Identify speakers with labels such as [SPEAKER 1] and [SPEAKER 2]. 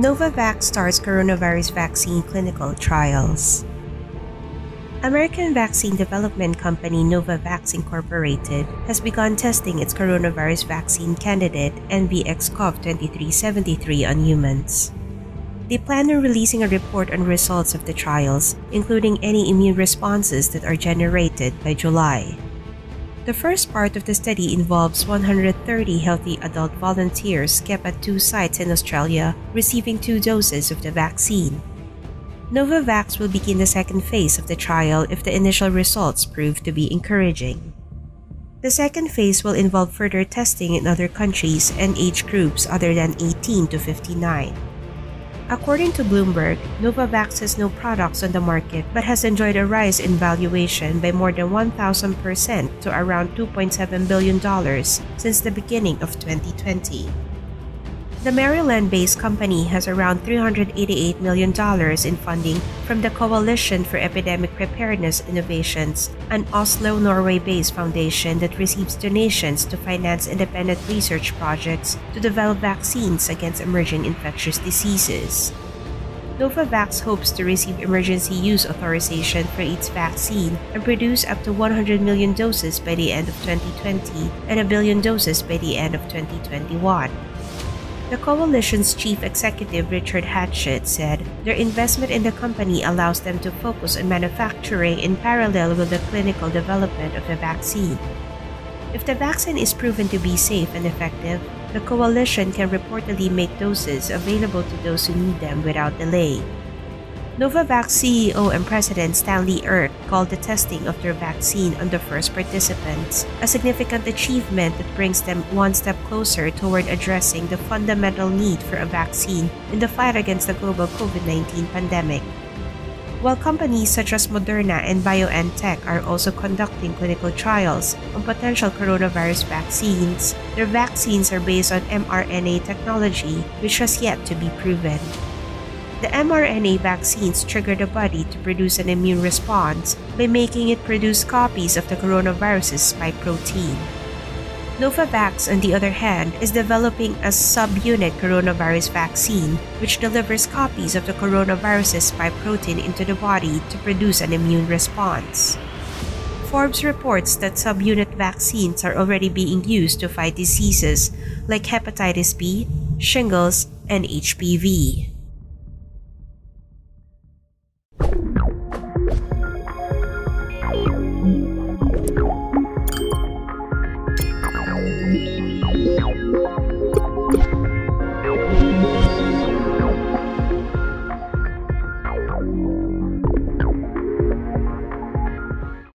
[SPEAKER 1] Novavax starts coronavirus vaccine clinical trials. American vaccine development company Novavax Incorporated has begun testing its coronavirus vaccine candidate NVX-CoV 2373 on humans. They plan on releasing a report on results of the trials, including any immune responses that are generated by July. The first part of the study involves 130 healthy adult volunteers kept at two sites in Australia receiving two doses of the vaccine. Novavax will begin the second phase of the trial if the initial results prove to be encouraging. The second phase will involve further testing in other countries and age groups other than 18 to 59. According to Bloomberg, Novavax has no products on the market but has enjoyed a rise in valuation by more than 1,000% to around $2.7 billion since the beginning of 2020. The Maryland based company has around $388 million in funding from the Coalition for Epidemic Preparedness Innovations, an Oslo, Norway based foundation that receives donations to finance independent research projects to develop vaccines against emerging infectious diseases. Novavax hopes to receive emergency use authorization for its vaccine and produce up to 100 million doses by the end of 2020 and a billion doses by the end of 2021. The coalition's chief executive Richard Hatchett said their investment in the company allows them to focus on manufacturing in parallel with the clinical development of the vaccine. If the vaccine is proven to be safe and effective, the coalition can reportedly make doses available to those who need them without delay. Novavax CEO and President Stanley Erck called the testing of their vaccine on the first participants a significant achievement that brings them one step closer toward addressing the fundamental need for a vaccine in the fight against the global COVID 19 pandemic. While companies such as Moderna and BioNTech are also conducting clinical trials on potential coronavirus vaccines, their vaccines are based on mRNA technology, which has yet to be proven. The mRNA vaccines trigger the body to produce an immune response by making it produce copies of the coronavirus's spike protein. Novavax, on the other hand, is developing a subunit coronavirus vaccine which delivers copies of the coronavirus's spike protein into the body to produce an immune response. Forbes reports that subunit vaccines are already being used to fight diseases like hepatitis B, shingles, and HPV.